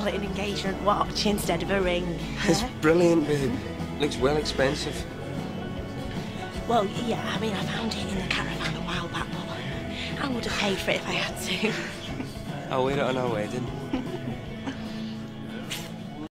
call it an engagement watch instead of a ring. It's brilliant, babe. Looks well expensive. Well, yeah, I mean, I found it in the caravan a while back, but I would have paid for it if I had to. I'll wear it on our wedding.